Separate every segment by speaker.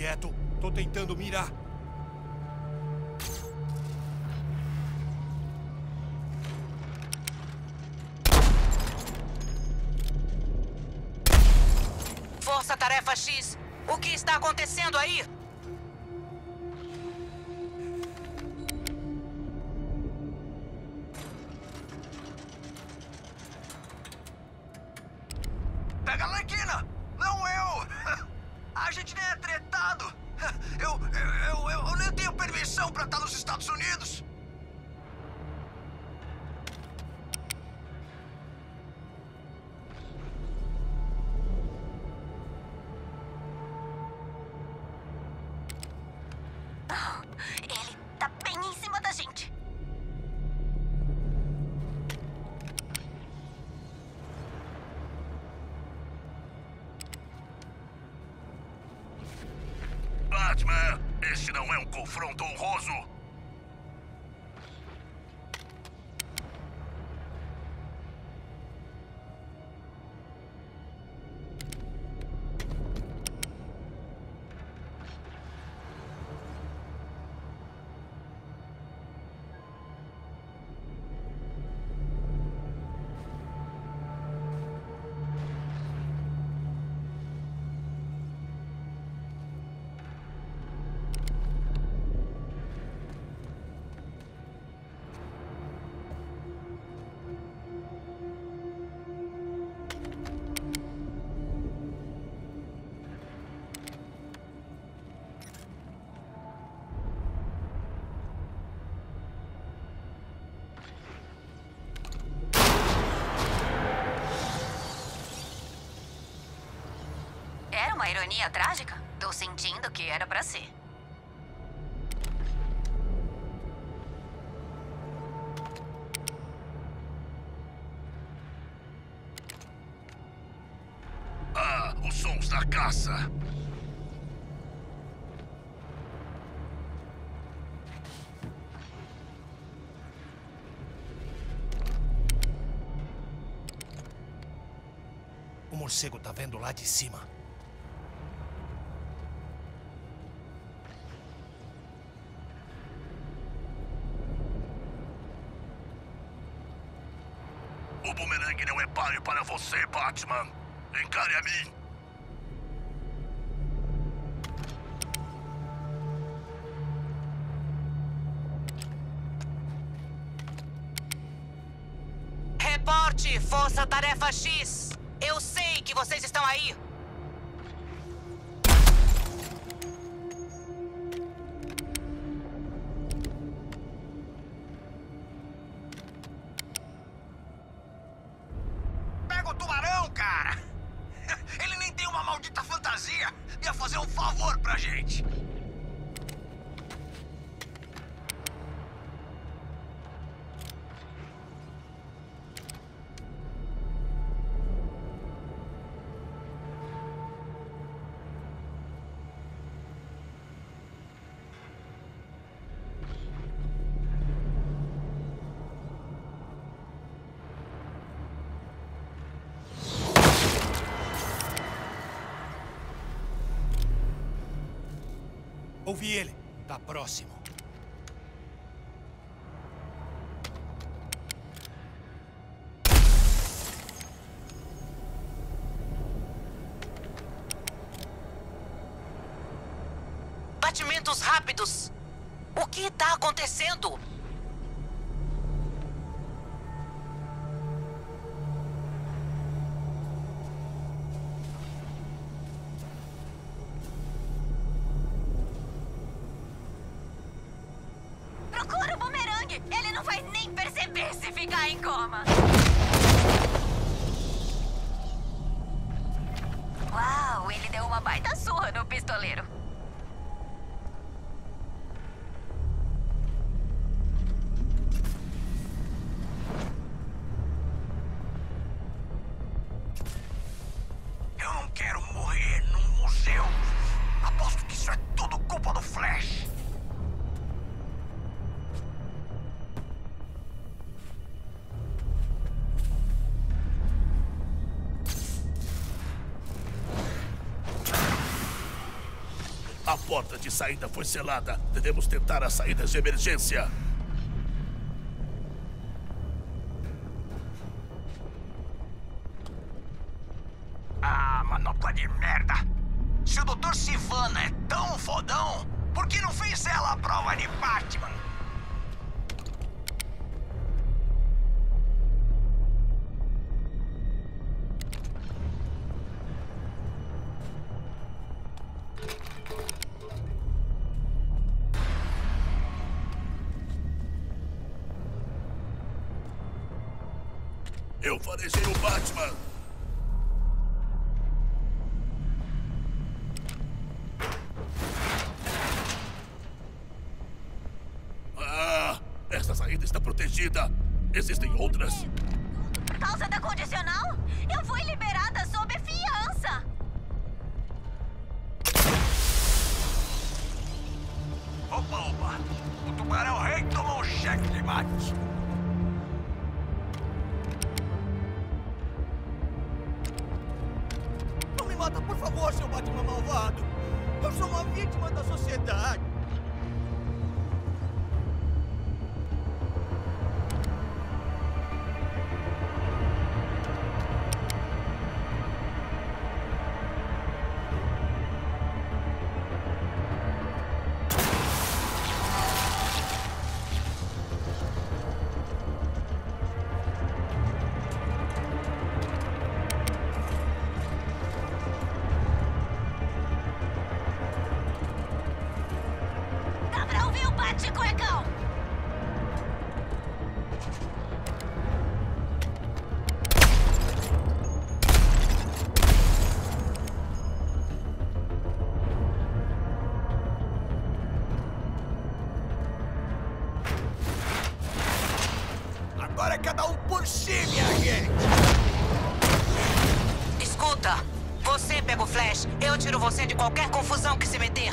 Speaker 1: Quieto. Tô tentando mirar.
Speaker 2: Força Tarefa X. O que está acontecendo aí?
Speaker 3: Não é um confronto honroso!
Speaker 4: Uma ironia trágica? Tô sentindo que era pra ser.
Speaker 3: Ah, os sons da caça!
Speaker 1: O morcego tá vendo lá de cima.
Speaker 3: Você, Batman! Encare a mim!
Speaker 2: Reporte, Força Tarefa X. Eu sei que vocês estão aí.
Speaker 3: Cara! Ele nem tem uma maldita fantasia! Ia fazer um favor pra gente!
Speaker 1: Ouvi ele. Tá próximo.
Speaker 2: Batimentos rápidos. O que está acontecendo?
Speaker 4: Perceber se ficar em coma. Uau, ele deu uma baita surra no pistoleiro.
Speaker 3: Porta de saída foi selada. Devemos tentar as saídas de emergência.
Speaker 5: Ah, manopla de merda! Se o Dr. Sivana é tão fodão, por que não fez ela a prova de Batman?
Speaker 3: Eu farejei o Batman. Ah, essa saída está protegida. Existem outras?
Speaker 6: Por causa da condicional, eu fui liberada sob fiança.
Speaker 5: Opa, opa! O tubarão rei tomou um cheque de mate.
Speaker 7: Mata, por favor, seu Batman malvado. Eu sou uma vítima da sociedade.
Speaker 2: Flash, eu tiro você de qualquer confusão que se meter.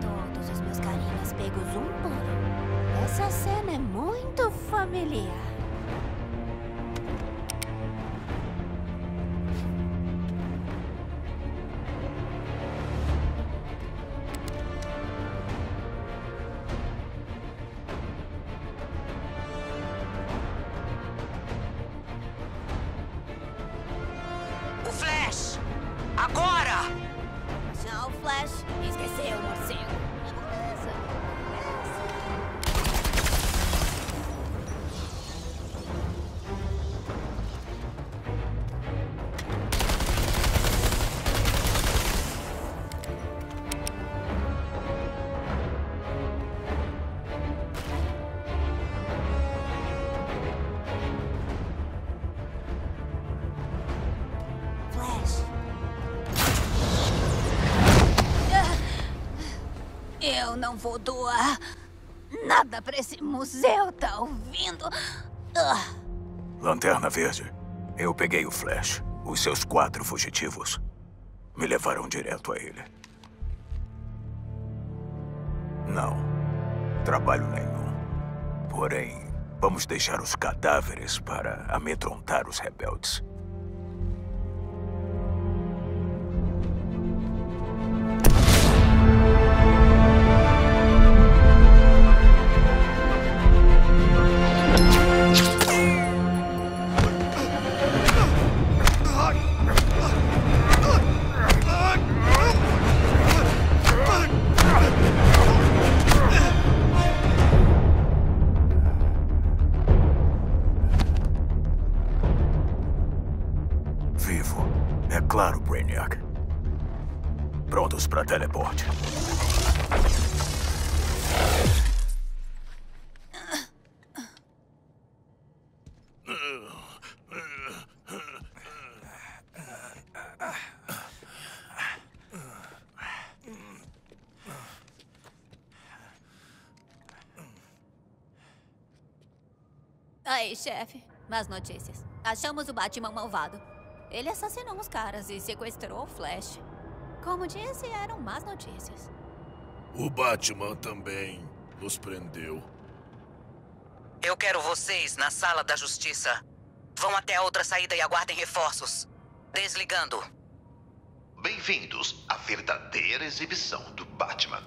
Speaker 4: Todos os meus carinhas pegos um por um. Essa cena é muito familiar. Não vou doar nada pra esse museu, tá ouvindo? Ah,
Speaker 5: Lanterna Verde, eu peguei o Flash. Os seus quatro fugitivos me levaram direto a ele. Não, trabalho nenhum. Porém, vamos deixar os cadáveres para amedrontar os rebeldes. Para teleporte.
Speaker 4: Aí, chefe. Más notícias. Achamos o Batman malvado. Ele assassinou uns caras e sequestrou o Flash. Como disse, eram más notícias.
Speaker 3: O Batman também nos prendeu.
Speaker 2: Eu quero vocês na sala da justiça. Vão até a outra saída e aguardem reforços. Desligando.
Speaker 8: Bem-vindos à verdadeira exibição do Batman.